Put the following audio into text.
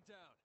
Enemy down.